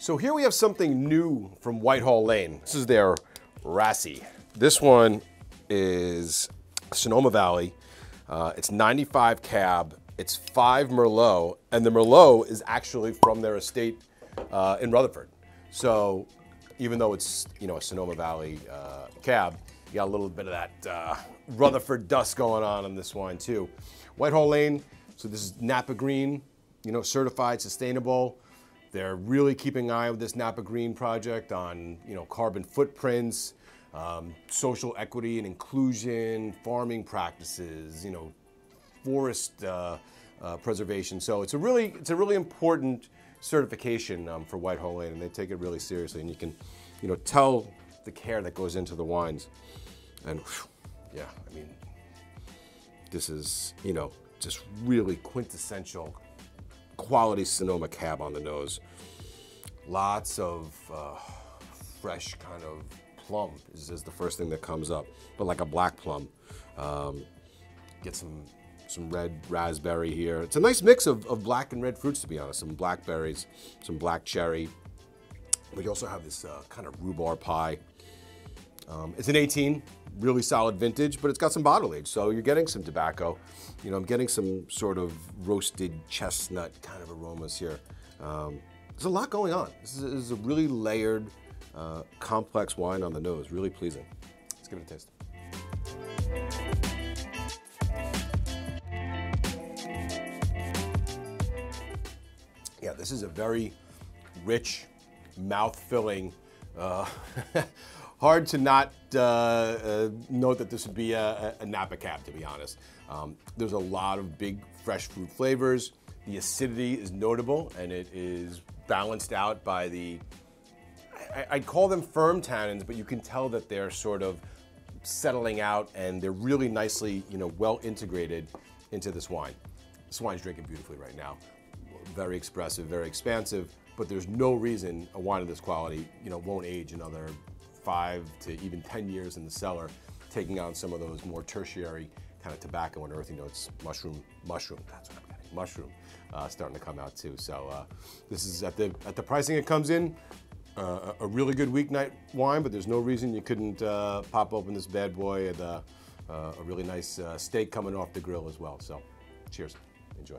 So here we have something new from Whitehall Lane. This is their Rassi. This one is Sonoma Valley. Uh, it's 95 cab. It's five Merlot, and the Merlot is actually from their estate uh, in Rutherford. So even though it's you know a Sonoma Valley uh, cab, you got a little bit of that uh, Rutherford dust going on in this wine too. Whitehall Lane. So this is Napa Green, you know, certified, sustainable. They're really keeping an eye on this Napa Green project on you know carbon footprints, um, social equity and inclusion, farming practices, you know, forest uh, uh, preservation. So it's a really it's a really important certification um, for Whitehall Lane, and they take it really seriously. And you can, you know, tell the care that goes into the wines. And whew, yeah, I mean, this is you know just really quintessential quality Sonoma cab on the nose. Lots of uh, fresh kind of plum is, is, the first thing that comes up, but like a black plum. Um, get some some red raspberry here. It's a nice mix of, of black and red fruits, to be honest. Some blackberries, some black cherry. But you also have this uh, kind of rhubarb pie. Um, it's an 18, really solid vintage, but it's got some bottle age, so you're getting some tobacco. You know, I'm getting some sort of roasted chestnut kind of aromas here. Um, there's a lot going on. This is, this is a really layered, uh, complex wine on the nose, really pleasing. Let's give it a taste. Yeah, this is a very rich, mouth-filling, uh, hard to not uh, uh, note that this would be a, a, Napa Cab, to be honest. Um, there's a lot of big, fresh fruit flavors. The acidity is notable, and it is balanced out by the, I, would call them firm tannins, but you can tell that they're sort of settling out, and they're really nicely, you know, well integrated into this wine. This wine's drinking beautifully right now very expressive, very expansive, but there's no reason a wine of this quality, you know, won't age another five to even 10 years in the cellar, taking on some of those more tertiary kind of tobacco and earthy notes, mushroom, mushroom, that's what I'm getting, mushroom, uh, starting to come out too. So uh, this is at the, at the pricing it comes in, uh, a really good weeknight wine, but there's no reason you couldn't uh, pop open this bad boy at uh, uh, a really nice steak coming off the grill as well. So cheers, enjoy.